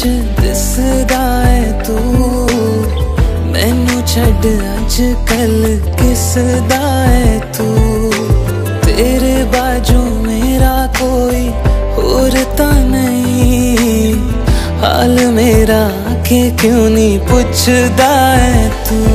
कुछ दिसदा है तू। मैनु छज कल किसदा है तू। तेरे बाजू मेरा कोई होरता नहीं। हाल मेरा के क्यों नहीं पुछदा है तू?